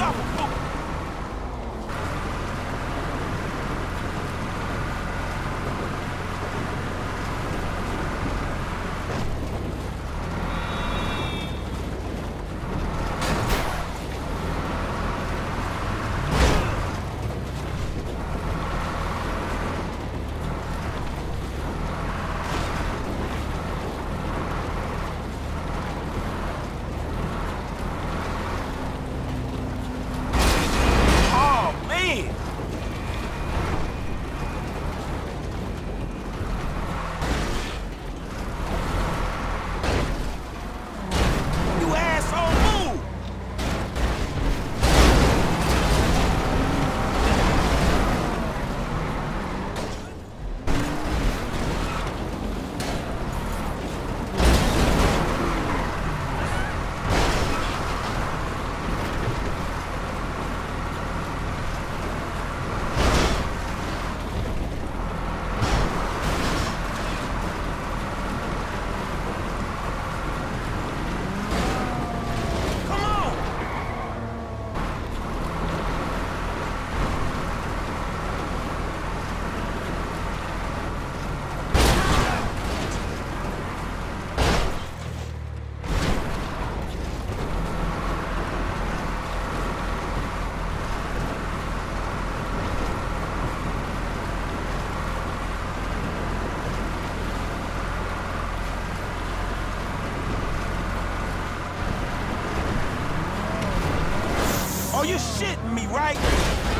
oh you shitting me, right?